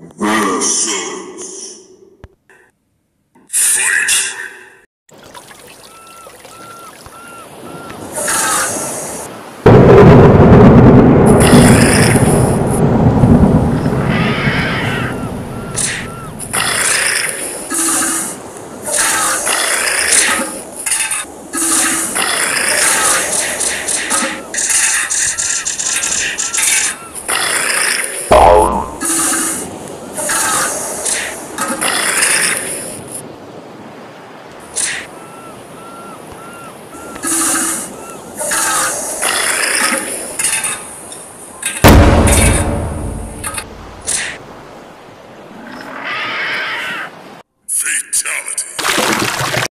Verso. Fatality.